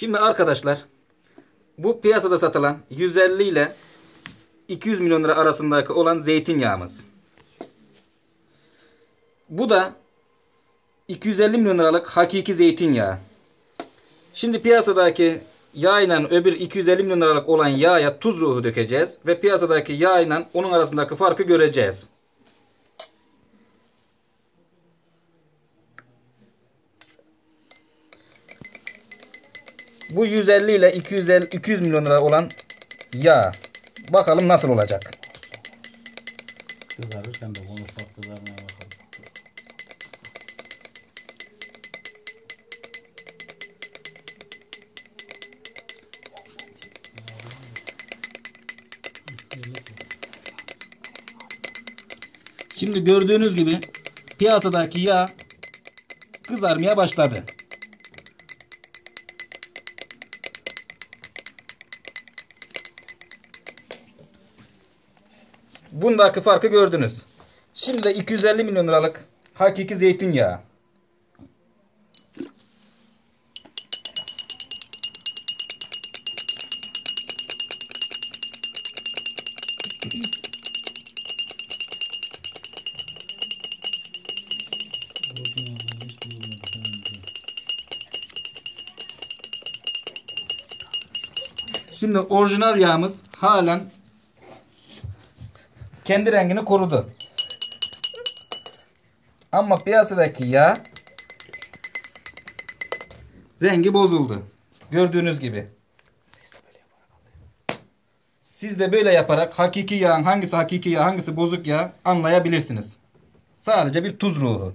Şimdi arkadaşlar bu piyasada satılan 150 ile 200 milyon lira arasındaki olan zeytinyağımız. Bu da 250 milyon liralık hakiki zeytinyağı. Şimdi piyasadaki yağ öbür 250 milyon liralık olan yağa tuz ruhu dökeceğiz ve piyasadaki yağ onun arasındaki farkı göreceğiz. Bu 150 ile 250 200 milyon lira olan yağ. Bakalım nasıl olacak. Kızarırken de konuşsak kızarmaya bakalım. Şimdi gördüğünüz gibi piyasadaki yağ kızarmaya başladı. Bundaki farkı gördünüz. Şimdi de 250 milyon liralık hakiki zeytinyağı. Şimdi orijinal yağımız halen kendi rengini korudu. Ama piyasadaki yağ rengi bozuldu. Gördüğünüz gibi. Siz de böyle yaparak hakiki yağın hangisi hakiki yağ hangisi bozuk yağ anlayabilirsiniz. Sadece bir tuz ruhu.